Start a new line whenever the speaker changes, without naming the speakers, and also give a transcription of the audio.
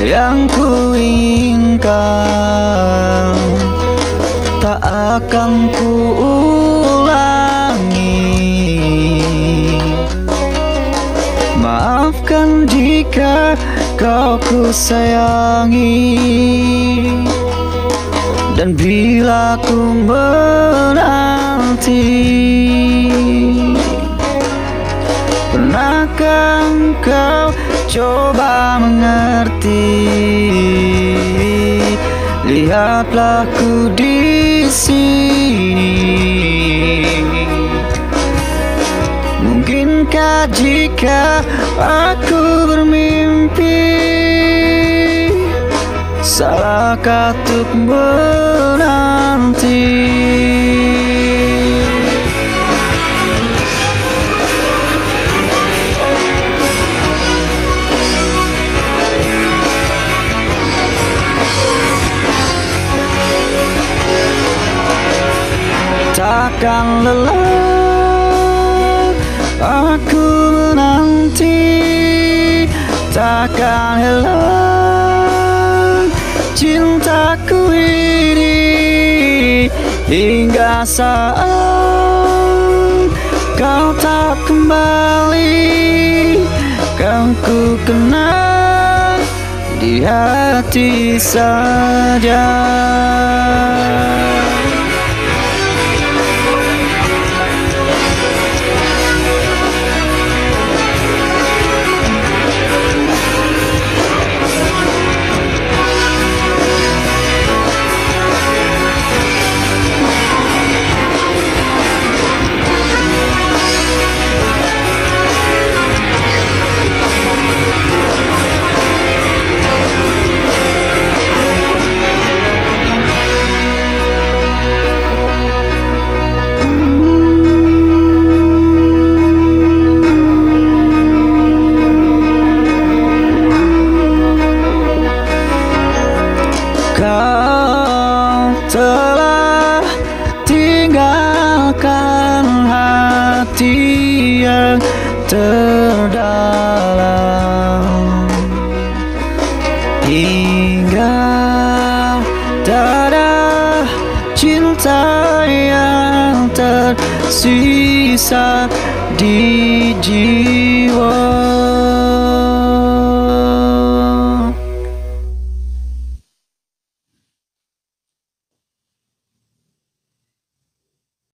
yang ku inginkan. Tak akan ku ulangi. Maafkan jika kau ku sayangi. Dan bila ku menanti Pernahkah engkau coba mengerti? Lihatlah ku di sini. Mungkinkah jika aku bermimpi Salahkah untuk menanti Takkan lelah. Aku menanti Takkan hilang cintaku ini Hingga saat kau tak kembali Kan ku kenal di hati saja terdalam. Hingga ada cinta yang tersisa di jiwa